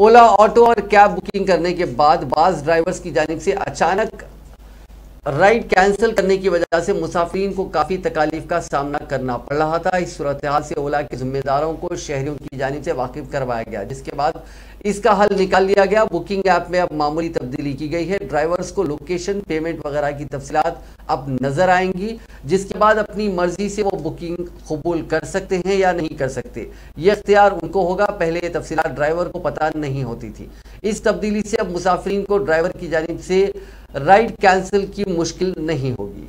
ओला auto और cab booking करने के बाद बास ड्राइवर्स की जानब से अचानक राइड कैंसिल करने की वजह से मुसाफिर को काफ़ी तकालीफ का सामना करना पड़ रहा था। इस सूरत हाल से ओला के जिम्मेदारों को शहरियों की जानब से वाकिफ करवाया गया, जिसके बाद इसका हल निकाल लिया गया। बुकिंग ऐप में अब मामूली तब्दीली की गई है। ड्राइवर्स को लोकेशन, पेमेंट वगैरह की तफसीत अब नज़र आएँगी, जिसके बाद अपनी मर्ज़ी से वो बुकिंग कबूल कर सकते हैं या नहीं कर सकते। ये अख्तियार उनको होगा। पहले ये तफसीत ड्राइवर को पता नहीं होती थी। इस तब्दीली से अब मुसाफिर को ड्राइवर की जानब से राइड कैंसिल की मुश्किल नहीं होगी।